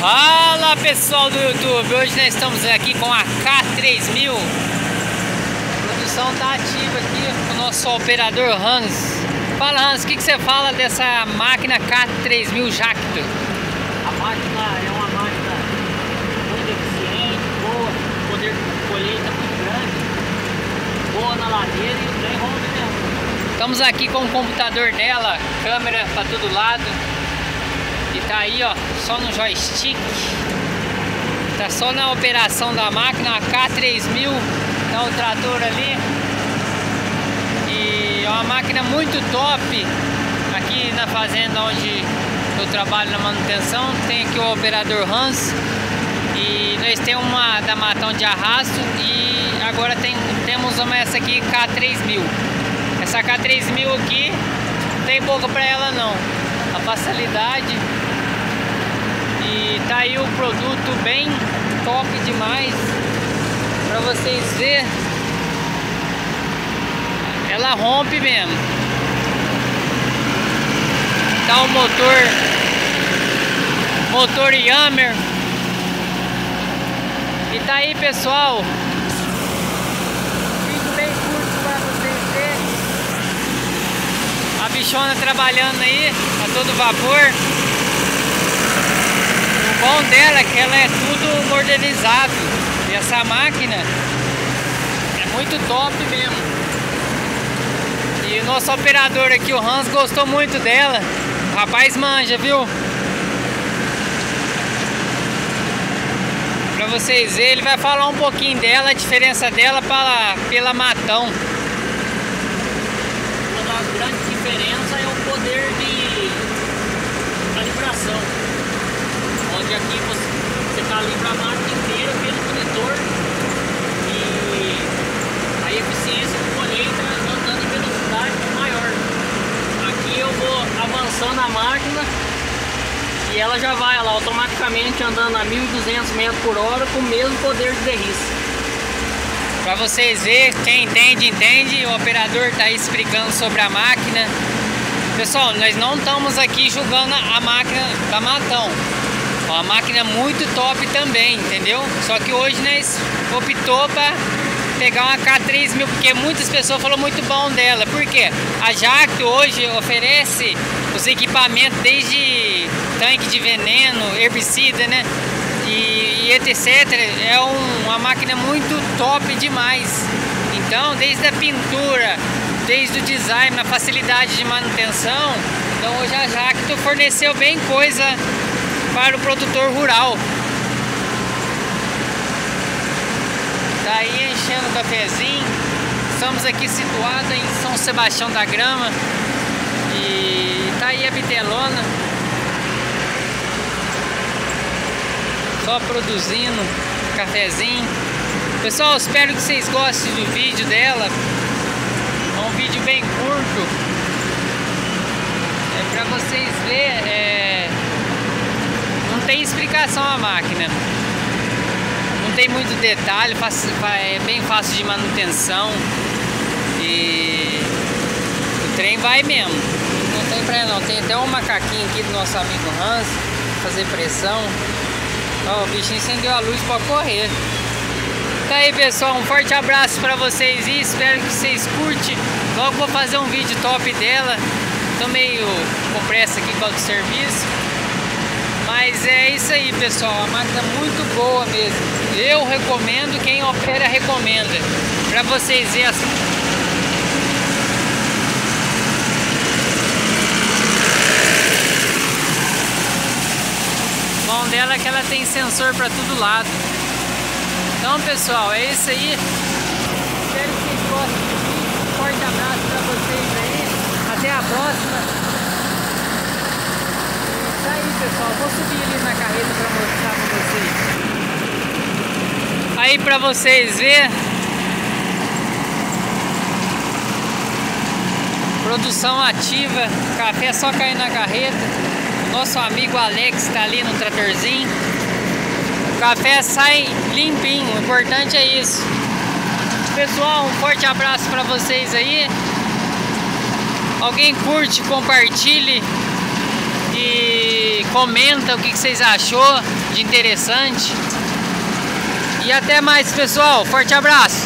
Fala pessoal do YouTube, hoje nós estamos aqui com a K3000 A produção está ativa aqui com o nosso operador Hans Fala Hans, o que, que você fala dessa máquina K3000 Jacto? A máquina é uma máquina muito eficiente, boa, poder de colheita muito grande, boa na ladeira e o trem rompe mesmo. Estamos aqui com o computador dela, câmera para todo lado tá aí, ó, só no joystick. Tá só na operação da máquina, a K3000. Tá o trator ali. E é uma máquina muito top. Aqui na fazenda onde eu trabalho na manutenção, tem aqui o operador Hans. E nós temos uma da Matão de arrasto e agora tem, temos uma essa aqui K3000. Essa K3000 aqui, não tem boca para ela não. A facilidade e tá aí o produto bem top demais para vocês ver. Ela rompe mesmo. Tá o motor motor Yammer. E tá aí, pessoal. Vídeo bem curto para vocês verem. A bichona trabalhando aí a todo vapor bom dela é que ela é tudo modernizado. E essa máquina é muito top mesmo. E o nosso operador aqui, o Hans, gostou muito dela. O rapaz manja, viu? Pra vocês verem, ele vai falar um pouquinho dela, a diferença dela para, pela Matão. Uma das grandes diferenças é o poder de calibração onde aqui você, você calibra a máquina inteira pelo monitor e a eficiência de colheita andando em velocidade é maior. Aqui eu vou avançando a máquina e ela já vai lá automaticamente andando a 1200 metros por hora com o mesmo poder de derriça. Para vocês verem, quem entende, entende. O operador está explicando sobre a máquina. Pessoal, nós não estamos aqui julgando a máquina da Matão. Uma máquina muito top também, entendeu? Só que hoje nós optou para pegar uma K3000 porque muitas pessoas falam muito bom dela. Por quê? A Jacto hoje oferece os equipamentos desde tanque de veneno, herbicida, né? E, e etc. É um, uma máquina muito top demais. Então, desde a pintura, desde o design, a facilidade de manutenção. Então hoje a Jacto forneceu bem coisa para o produtor rural. Tá aí enchendo o cafezinho. Estamos aqui situados em São Sebastião da Grama. E tá aí a bitelona. Só produzindo cafezinho. Pessoal, espero que vocês gostem do vídeo dela. É um vídeo bem curto. É para vocês verem. É tem explicação a máquina. Não tem muito detalhe, é bem fácil de manutenção. E o trem vai mesmo. Não tem pra não. Tem até um macaquinho aqui do nosso amigo Hans, fazer pressão. Ó, o bichinho acendeu a luz para correr. Tá aí pessoal, um forte abraço para vocês e espero que vocês curtem. Logo vou fazer um vídeo top dela. Tô meio com pressa aqui com o serviço. Mas é isso aí, pessoal. A máquina é muito boa mesmo. Eu recomendo, quem opera recomenda. Para vocês verem as... O bom dela que ela tem sensor para todo lado. Então, pessoal, é isso aí. Espero que vocês gostem. Um forte abraço para vocês aí. Até a próxima aí, pessoal. Vou subir ali na carreta para mostrar para vocês. Aí para vocês ver. Produção ativa. Café só cair na carreta. Nosso amigo Alex está ali no tratorzinho. O café sai limpinho. O importante é isso. Pessoal, um forte abraço para vocês aí. Alguém curte, compartilhe e comenta o que vocês achou de interessante. E até mais, pessoal. Forte abraço.